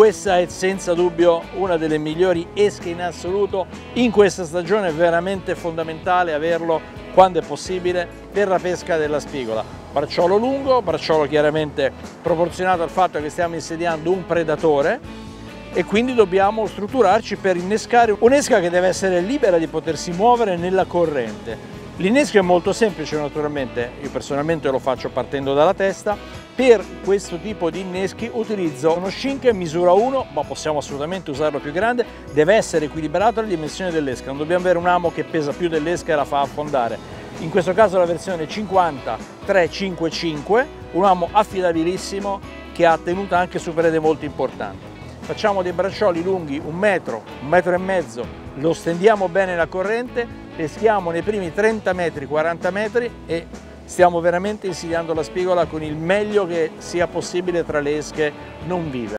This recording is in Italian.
questa è senza dubbio una delle migliori esche in assoluto in questa stagione, è veramente fondamentale averlo quando è possibile per la pesca della spigola. Bracciolo lungo, bracciolo chiaramente proporzionato al fatto che stiamo insediando un predatore e quindi dobbiamo strutturarci per innescare un'esca che deve essere libera di potersi muovere nella corrente. L'innesco è molto semplice naturalmente, io personalmente lo faccio partendo dalla testa, per questo tipo di inneschi utilizzo uno Shinken misura 1, ma possiamo assolutamente usarlo più grande, deve essere equilibrato alla dimensione dell'esca, non dobbiamo avere un amo che pesa più dell'esca e la fa affondare. In questo caso la versione 50355, un amo affidabilissimo che ha tenuta anche su prede molto importanti. Facciamo dei braccioli lunghi un metro, un metro e mezzo, lo stendiamo bene la corrente, peschiamo nei primi 30 metri, 40 metri e stiamo veramente insediando la spigola con il meglio che sia possibile tra le esche non vive.